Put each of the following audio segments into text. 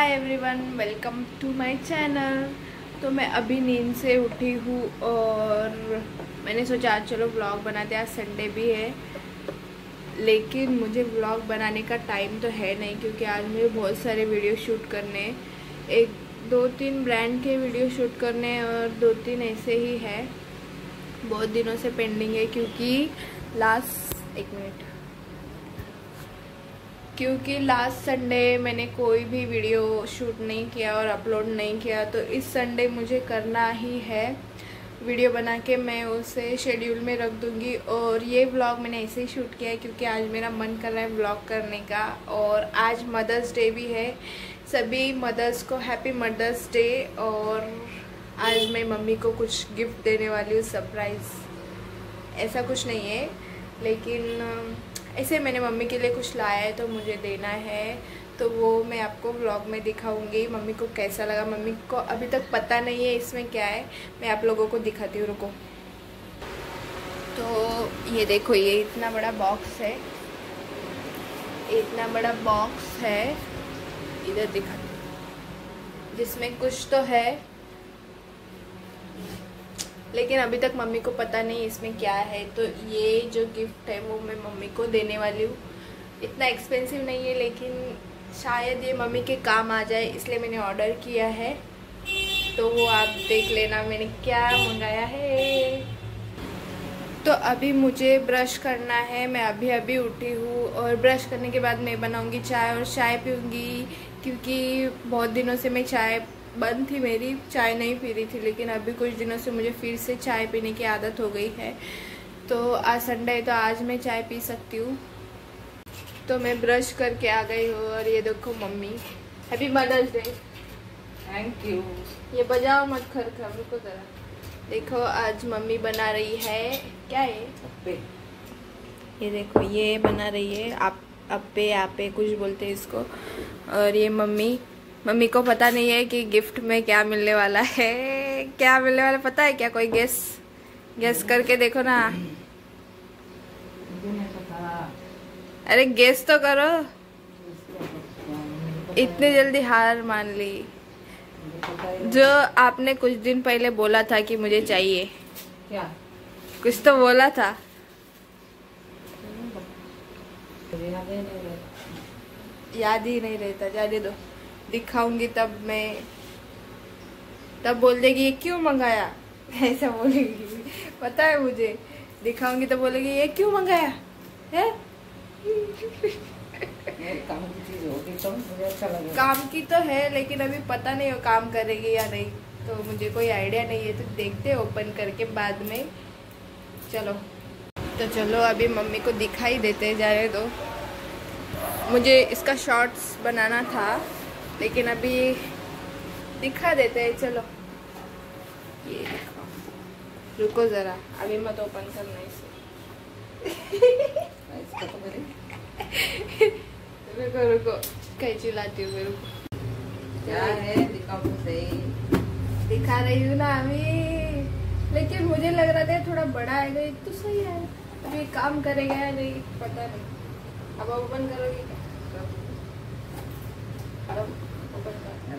Hi everyone welcome to my channel तो मैं अभी नींद से उठी हूँ और मैंने सोचा आज चलो व्लॉग बनाते आज संडे भी है। लेकिन मुझे व्लॉग बनाने का टाइम तो है नहीं, क्योंकि आज मुझे बहुत सारे वीडियो शूट करने एक, दो, तीन ब्रांड के वीडियो शूट करने और दो, तीन ऐसे ही है। बहुत दिनों से पेंडिंग है, क्योंकि लास्ट एक मिनट क्योंकि लास्ट संडे मैंने कोई भी वीडियो शूट नहीं किया और अपलोड नहीं किया तो इस संडे मुझे करना ही है। वीडियो बना के मैं उसे शेड्यूल में रख दूँगी और ये व्लॉग मैंने ऐसे ही शूट किया है क्योंकि आज मेरा मन कर रहा है व्लॉग करने का और आज मदर्स डे भी है। सभी मदर्स को हैप्पी मदर्स डे और आज मैं मम्मी को कुछ गिफ्ट देने वाली हूँ सरप्राइज़ ऐसा कुछ नहीं है, लेकिन ऐसे मैंने मम्मी के लिए कुछ लाया है तो मुझे देना है। तो वो मैं आपको व्लॉग में दिखाऊँगी, मम्मी को कैसा लगा। मम्मी को अभी तक पता नहीं है इसमें क्या है। मैं आप लोगों को दिखाती हूँ, रुको। तो ये देखो, ये इतना बड़ा बॉक्स है। इतना बड़ा बॉक्स है। इधर दिखा। जिसमें कुछ तो है। लेकिन अभी तक मम्मी को पता नहीं इसमें क्या है। तो ये जो गिफ्ट है वो मैं मम्मी को देने वाली हूँ। इतना एक्सपेंसिव नहीं है, लेकिन शायद ये मम्मी के काम आ जाए, इसलिए मैंने ऑर्डर किया है। तो वो आप देख लेना मैंने क्या मंगाया है। तो अभी मुझे ब्रश करना है, मैं अभी अभी उठी हूँ और ब्रश करने के बाद मैं बनाऊँगी चाय और चाय पीऊँगी, क्योंकि बहुत दिनों से मैं चाय बंद थी मेरी चाय नहीं पी रही थी लेकिन अभी कुछ दिनों से मुझे फिर से चाय पीने की आदत हो गई है। तो आज संडे है तो आज मैं चाय पी सकती हूँ। तो मैं ब्रश करके आ गई हूँ और ये देखो mummy. Happy mother's day thank you ये बजाओ मत खर खर रुको ज़रा। देखो आज मम्मी बना रही है। क्या है अप्पे। ये देखो ये बना रही है। आप अप्पे आपे कुछ बोलते हैं इसको। और ये मम्मी मम्मी को पता नहीं है कि गिफ्ट में क्या मिलने वाला है। क्या मिलने वाला पता है क्या? कोई गेस गेस करके देखो ना। अरे गेस तो करो। इतनी जल्दी हार मान ली। जो आपने कुछ दिन पहले बोला था कि मुझे चाहिए। क्या? कुछ तो बोला था। याद ही नहीं याद ही नहीं रहता। जाने दो। दिखाऊँगी तब मैं। तब बोल देगी ये क्यों मंगाया? ऐसा बोलेगी। पता है मुझे। दिखाऊँगी तो बोलेगी ये क्यों मंगाया? है? काम की चीज़ होगी तो मुझे अच्छा लगेगा। काम की तो है लेकिन अभी पता नहीं वो काम करेगी या नहीं। तो मुझे कोई आइडिया नहीं है तो देखते ओपन करके बाद में। चलो। तो चलो अभी मम्मी को दिखाई देते जाने दो मुझे इसका शॉर्ट्स बनाना था। लेकिन अभी दिखा देते हैं चलो। ये रुको ज़रा अभी मत ओपन करना इसे। तो रुको रुको। कैची लाती हूँ रुको। क्या है? दिखाओ तो सही। दिखा रही हूँ ना अभी। लेकिन मुझे लग रहा था थोड़ा बड़ा आएगा ये तो सही है। अभी काम करेगा या नहीं पता नहीं। अब ओपन करोगे क्या अब ओपन कर अल्लाह ने करनी है ओपन कर मंगल टाइम लो लंबा था थर थर हर कर दो बेटा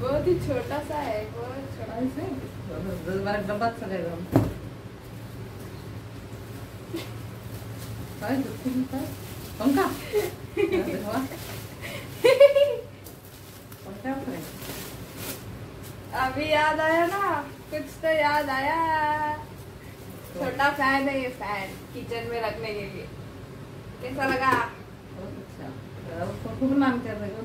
बहुत ही छोटा सा है बहुत छोटा ऐसे दस बार डब्बा चलेगा। पंखा? पंखा पर अभी याद आया ना कुछ तो याद आया। छोटा फ़ैन है ये फ़ैन किचन में रखने के लिए। कैसा लगा? बहुत अच्छा। उसको नाम कर रहे हो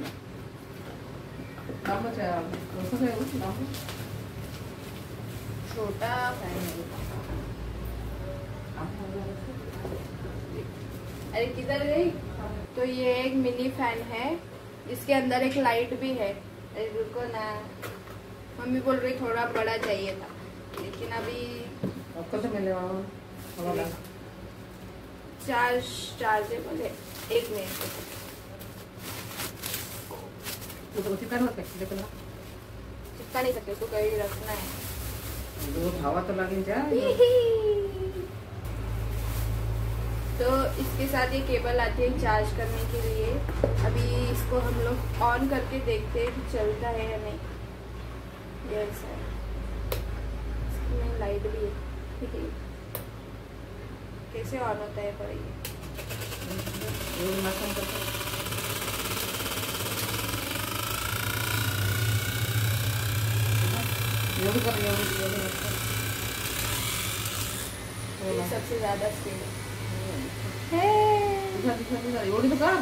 छोटा अरे किधर गई? तो ये एक मिनी फ़ैन है। इसके अंदर एक लाइट भी है। अरे रुको ना। मम्मी बोल रही थोड़ा बड़ा चाहिए था। लेकिन अभी मिळेल चार्ज चार्जेबल है एक मिनट। है तो इसके साथ ये केबल आती है चार्ज करने के लिए। अभी इसको हम लोग ऑन करके देखते हैं कि चलता है या नहीं। ये ऐसा है इसमें लाइट भी है। कैसे ऑन होता है पर ये दूध नसम करतो कर ये सबसे ज़्यादा स्पीड हो. है तर कर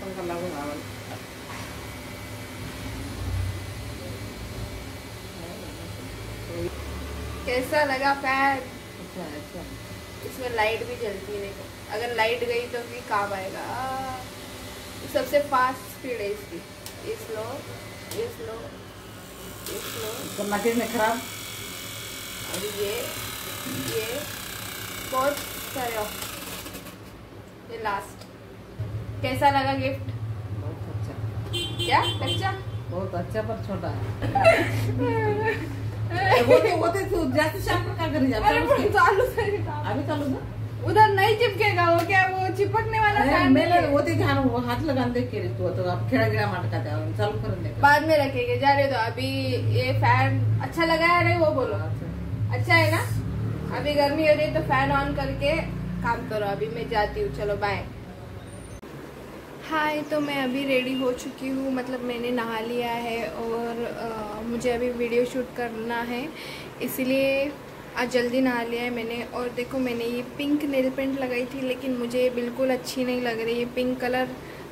पंखा आवाज़ कैसा लगा फ़ैन? अच्छा अच्छा। इसमें लाइट भी जलती है देखो। अगर लाइट गई तो भी काम आएगा। सबसे फास्ट स्पीड है इसकी। ये स्लो ये स्लो तर नाकेच नाही खराब। और ये ये बहुत सारे ऑफ़ ये लास्ट कैसा लगा गिफ्ट बहुत अच्छा। क्या? कच्चा? बहुत अच्छा पर छोटा होते होते तू जास्त शॅम्पू का करी जा अरे पण चालू से अभी चालू ना उधर नहीं चिपकेगा वो क्या वो चिपकने वाला फ़ैन मेले होते ध्यान वो हात लगान दे केली तू तो आप खेळा गिळा माटका त्या चालू करून दे बाद में रखेंगे जा रहे तो अभी ये फ़ैन अच्छा लगा है अरे वो बोलो। अच्छा। है ना? अभी गर्मी हो रही है तो फ़ैन ऑन करके काम करो अभी मैं जाती हूँ चलो बाय हाय तो मैं अभी रेडी हो चुकी हूँ मतलब मैंने नहा लिया है और अ, मुझे अभी वीडियो शूट करना है इसलिए आज जल्दी नहा लिया है मैंने और देखो मैंने ये पिंक नेल पेंट लगाई थी, लेकिन मुझे बिल्कुल अच्छी नहीं लग रही है पिंक कलर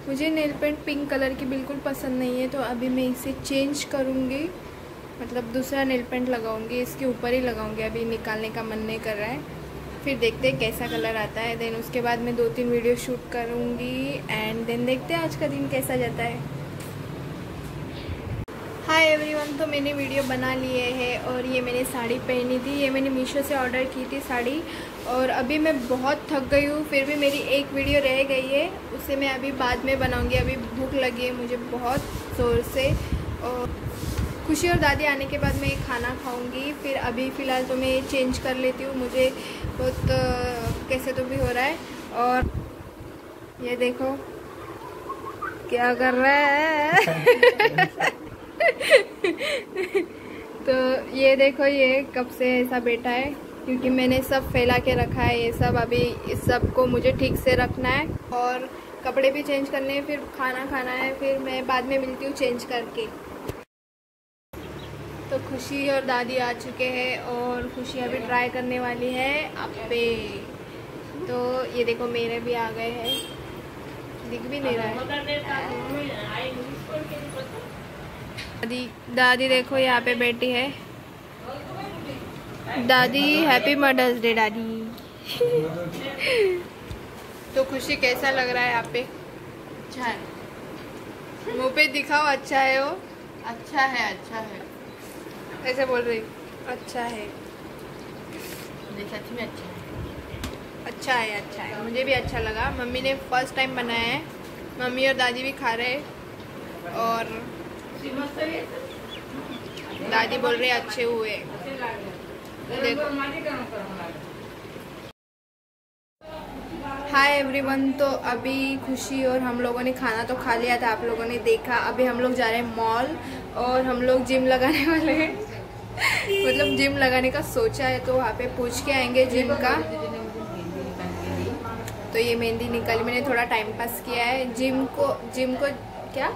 मुझे नेल पेंट पिंक कलर की बिल्कुल पसंद नहीं है तो अभी मैं इसे चेंज करूँगी मतलब दूसरा नेल पेंट लगाऊँगी, इसके ऊपर ही लगाऊँगी, अभी निकालने का मन नहीं कर रहा है। फिर देखते हैं कैसा कलर आता है देन उसके बाद मैं दो तीन वीडियो शूट करूँगी एंड देन देखते हैं आज का दिन कैसा जाता है। हाय एवरीवन तो मैंने वीडियो बना लिए है और ये मैंने साड़ी पहनी थी। ये मैंने मीशो से ऑर्डर की थी साड़ी और अभी मैं बहुत थक गई हूँ फिर भी मेरी एक वीडियो रह गई है उसे मैं अभी बाद में बनाऊँगी। अभी भूख लगी है मुझे बहुत ज़ोर से और खुशी और दादी आने के बाद मैं खाना खाऊँगी। फिर अभी फ़िलहाल तो मैं चेंज कर लेती हूँ मुझे बहुत कैसे तो भी हो रहा है और ये देखो क्या कर रहा है। तो ये देखो, ये कब से ऐसा बैठा है, क्योंकि मैंने सब फैला के रखा है, ये सब अभी इस सबको मुझे ठीक से रखना है और कपड़े भी चेंज करने हैं, फिर खाना खाना है, फिर मैं बाद में मिलती हूँ चेंज करके। तो खुशी और दादी आ चुके हैं और खुशी अभी ट्राई करने वाली है आपे तो ये देखो, मेरे भी आ गए हैं। दिख भी नहीं रहा है। दादी दादी देखो यहाँ पे बैठी है। दादी हैप्पी मदर्स डे दादी। तो खुशी कैसा लग रहा है यहाँ पे? अच्छा है। मुँह पे दिखाओ अच्छा है वो? अच्छा है अच्छा है। ऐसे बोल रही अच्छा है। सच में अच्छा है। अच्छा है अच्छा है। मुझे भी अच्छा लगा। मम्मी ने फ़र्स्ट टाइम बनाया है। मम्मी और दादी भी खा रहे हैं। और दादी बोल रहे अच्छे हुए। हाय एवरीवन तो अभी खुशी और हम लोगों ने खाना तो खा लिया था, आप लोगों ने देखा। अभी हम लोग जा रहे हैं मॉल और हम लोग जिम लगाने वाले हैं। मतलब जिम लगाने का सोचा है तो वहाँ पे पूछ के आएँगे जिम का। तो ये मेहंदी निकाली, मैंने थोड़ा टाइम पास किया है। जिम को जिम को क्या?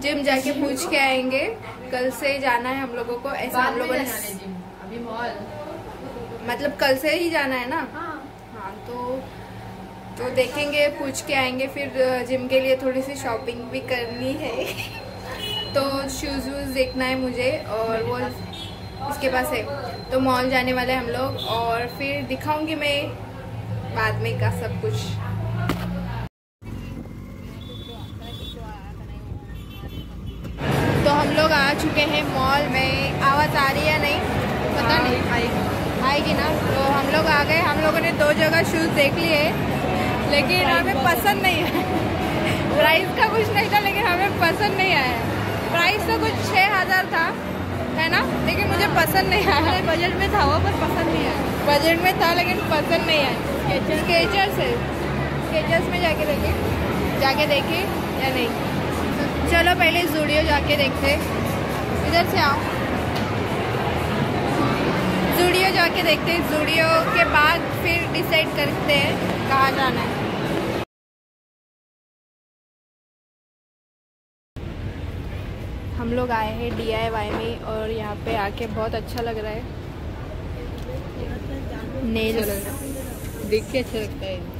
जिम जाके पूछ के आएँगे। कल से जाना है हम लोगों को। ऐसा हम लोगों ने अभी मॉल मतलब कल से ही जाना है ना? हाँ। हाँ तो तो देखेंगे पूछ के आएँगे। फिर जिम के लिए थोड़ी सी शॉपिंग भी करनी है। तो शूज़ वूज़ देखना है मुझे और वो इसके पास है। तो मॉल जाने वाले हम लोग और फिर दिखाऊँगी मैं बाद में का सब कुछ। लोग आ चुके हैं मॉल में। आवाज़ आ रही है नहीं? पता नहीं। आएगी। आएगी ना? तो हम लोग आ गए। हम लोगों ने दो जगह शूज़ देख लिए लेकिन हमें पसंद नहीं है। प्राइस का कुछ नहीं था लेकिन हमें पसंद नहीं आया। प्राइस तो कुछ छः हज़ार था है ना? लेकिन मुझे पसंद नहीं आया। बजट में था वो पर पसंद नहीं आया। बजट में था लेकिन पसंद नहीं आया। स्केचर्स है। स्केचर्स में जाके देखे जाके देखे या नहीं? चलो पहले जूडियो जाके देखते। इधर से आओ। जूडियो जाके देखते हैं। जूडियो के बाद फिर डिसाइड करते हैं कहाँ जाना है। हम लोग आए हैं डीआईवाई में और यहाँ पे आके बहुत अच्छा लग रहा है। नेल्स देख के अच्छा लगता है।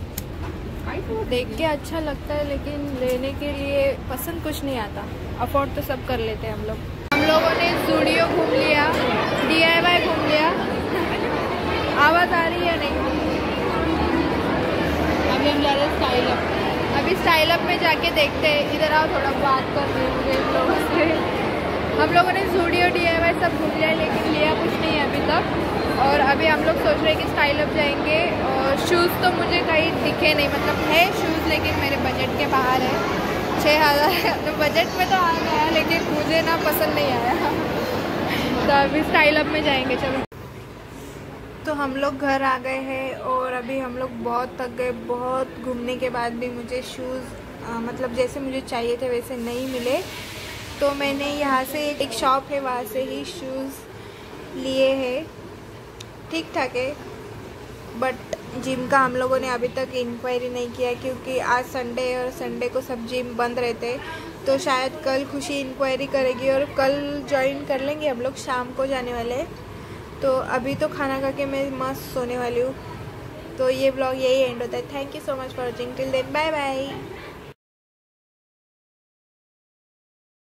देख के अच्छा लगता है लेकिन लेने के लिए पसंद कुछ नहीं आता। अफोर्ड तो सब कर लेते हैं हम लोग। हम लोगों ने जूडियो घूम लिया डीआईवाई घूम लिया। आवाज़ आ रही है नहीं? अभी हम जा रहे हैं स्टाइल अप अभी स्टाइल अप में जाके देखते हैं। इधर आओ थोड़ा बात कर रहे हैं इन लोगों से। हम लोगों ने जूडियो डी सब घूम लिया लेकिन लिया कुछ नहीं है अभी तक। और अभी हम लोग सोच रहे हैं कि स्टाइल अप जाएँगे और शूज़ तो मुझे कहीं दिखे नहीं मतलब है शूज़ लेकिन मेरे बजट के बाहर है। छः हज़ार तो बजट में तो आ गया लेकिन मुझे ना पसंद नहीं आया। तो अभी स्टाइल अप में जाएँगे, चलो। तो हम लोग घर आ गए हैं, और अभी हम लोग बहुत थक गए। बहुत घूमने के बाद भी मुझे शूज़ मतलब जैसे मुझे चाहिए थे, वैसे नहीं मिले। तो मैंने यहाँ से एक शॉप है, वहाँ से ही शूज़ लिए हैं। ठीक ठाक है। बट जिम का हम लोगों ने अभी तक इंक्वायरी नहीं किया क्योंकि आज संडे और संडे को सब जिम बंद रहते तो शायद कल खुशी इंक्वायरी करेगी और कल ज्वाइन कर लेंगे हम लोग, शाम को जाने वाले तो अभी तो खाना खा के मैं मस्त सोने वाली हूँ। तो ये ब्लॉग यही एंड होता है। Thank you so much for watching till then bye bye